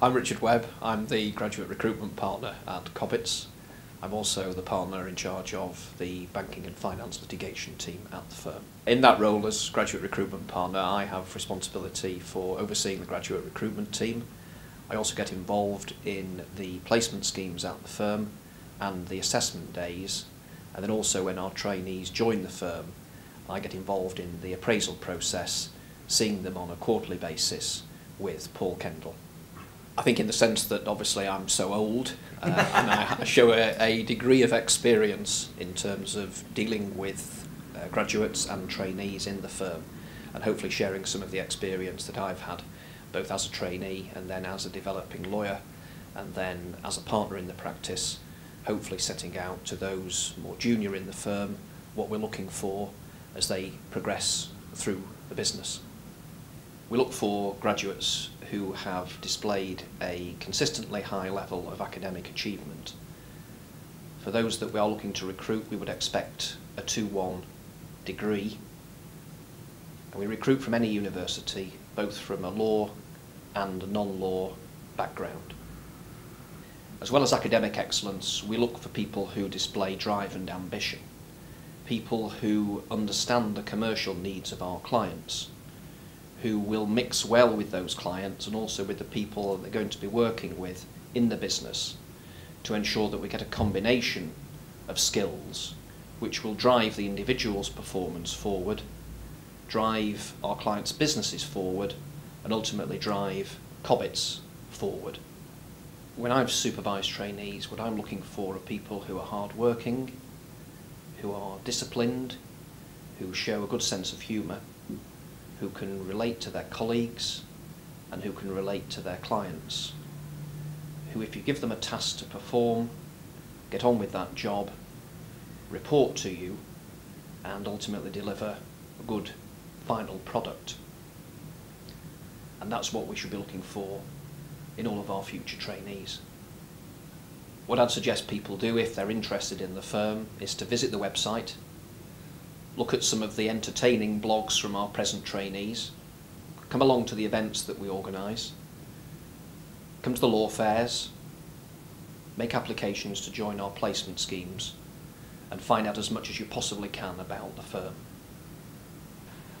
I'm Richard Webb. I'm the graduate recruitment partner at Cobbetts. I'm also the partner in charge of the banking and finance litigation team at the firm. In that role as graduate recruitment partner, I have responsibility for overseeing the graduate recruitment team. I also get involved in the placement schemes at the firm and the assessment days. And then also when our trainees join the firm, I get involved in the appraisal process, seeing them on a quarterly basis with Paul Kendall. I think in the sense that obviously I'm so old uh, and I show a, a degree of experience in terms of dealing with uh, graduates and trainees in the firm and hopefully sharing some of the experience that I've had both as a trainee and then as a developing lawyer and then as a partner in the practice hopefully setting out to those more junior in the firm what we're looking for as they progress through the business. We look for graduates who have displayed a consistently high level of academic achievement. For those that we are looking to recruit, we would expect a 2-1 degree. And we recruit from any university, both from a law and non-law background. As well as academic excellence, we look for people who display drive and ambition, people who understand the commercial needs of our clients, who will mix well with those clients and also with the people they're going to be working with in the business to ensure that we get a combination of skills which will drive the individual's performance forward, drive our clients' businesses forward, and ultimately drive Cobbetts forward. When I've supervised trainees, what I'm looking for are people who are hard-working, who are disciplined, who show a good sense of humour, who can relate to their colleagues and who can relate to their clients. Who, if you give them a task to perform, get on with that job, report to you, and ultimately deliver a good final product. And that's what we should be looking for in all of our future trainees. What I'd suggest people do if they're interested in the firm is to visit the website look at some of the entertaining blogs from our present trainees, come along to the events that we organise, come to the law fairs, make applications to join our placement schemes, and find out as much as you possibly can about the firm.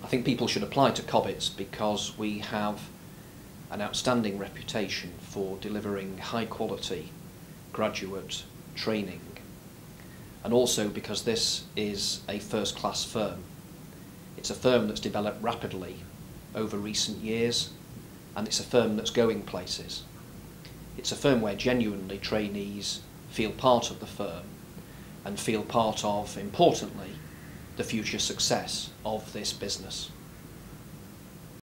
I think people should apply to Cobbetts because we have an outstanding reputation for delivering high quality graduate training and also because this is a first class firm. It's a firm that's developed rapidly over recent years and it's a firm that's going places. It's a firm where genuinely trainees feel part of the firm and feel part of, importantly, the future success of this business.